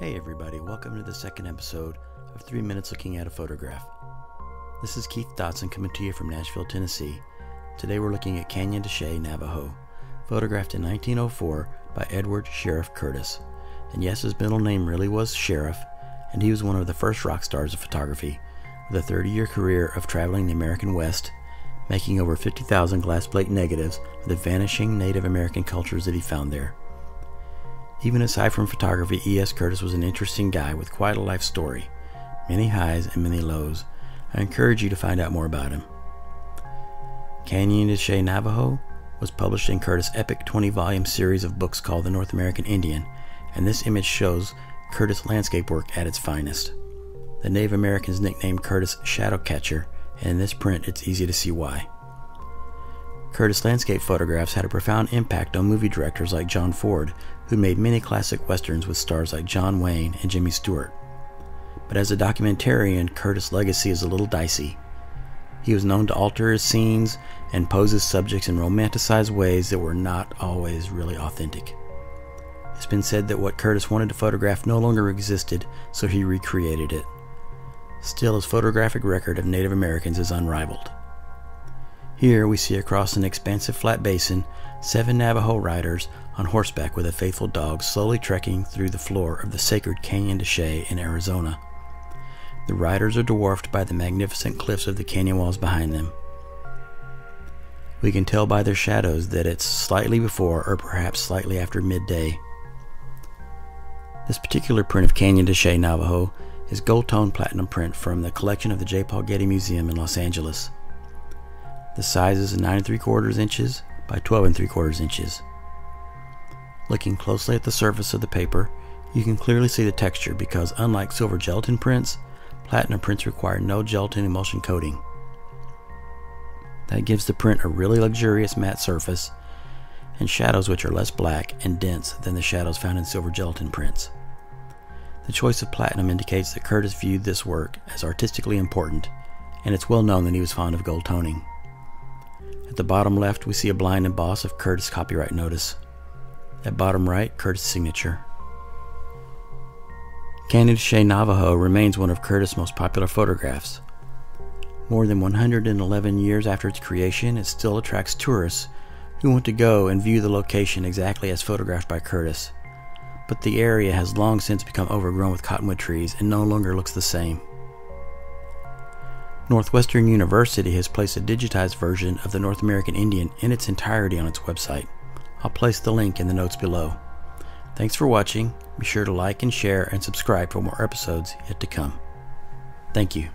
Hey, everybody, welcome to the second episode of Three Minutes Looking at a Photograph. This is Keith Dotson coming to you from Nashville, Tennessee. Today we're looking at Canyon de Chelly, Navajo, photographed in 1904 by Edward Sheriff Curtis. And yes, his middle name really was Sheriff, and he was one of the first rock stars of photography, with a 30 year career of traveling the American West, making over 50,000 glass plate negatives of the vanishing Native American cultures that he found there. Even aside from photography, E.S. Curtis was an interesting guy with quite a life story, many highs and many lows. I encourage you to find out more about him. Canyon de Chelly Navajo was published in Curtis' epic 20 volume series of books called The North American Indian, and this image shows Curtis landscape work at its finest. The Native Americans nicknamed Curtis Shadowcatcher, and in this print it's easy to see why. Curtis' landscape photographs had a profound impact on movie directors like John Ford, who made many classic westerns with stars like John Wayne and Jimmy Stewart. But as a documentarian, Curtis' legacy is a little dicey. He was known to alter his scenes and pose his subjects in romanticized ways that were not always really authentic. It's been said that what Curtis wanted to photograph no longer existed, so he recreated it. Still, his photographic record of Native Americans is unrivaled. Here we see across an expansive flat basin seven Navajo riders on horseback with a faithful dog slowly trekking through the floor of the sacred Canyon de Chelly in Arizona. The riders are dwarfed by the magnificent cliffs of the canyon walls behind them. We can tell by their shadows that it's slightly before or perhaps slightly after midday. This particular print of Canyon de Chelly Navajo is gold tone platinum print from the collection of the J. Paul Getty Museum in Los Angeles. The size is 9 and 3 quarters inches by 12 and 3 quarters inches. Looking closely at the surface of the paper, you can clearly see the texture because unlike silver gelatin prints, platinum prints require no gelatin emulsion coating. That gives the print a really luxurious matte surface and shadows which are less black and dense than the shadows found in silver gelatin prints. The choice of platinum indicates that Curtis viewed this work as artistically important, and it's well known that he was fond of gold toning. At the bottom left, we see a blind emboss of Curtis copyright notice. At bottom right, Curtis' signature. Canyon Chelly Navajo remains one of Curtis' most popular photographs. More than 111 years after its creation, it still attracts tourists who want to go and view the location exactly as photographed by Curtis. But the area has long since become overgrown with cottonwood trees and no longer looks the same. Northwestern University has placed a digitized version of the North American Indian in its entirety on its website. I'll place the link in the notes below. Thanks for watching. Be sure to like and share and subscribe for more episodes yet to come. Thank you.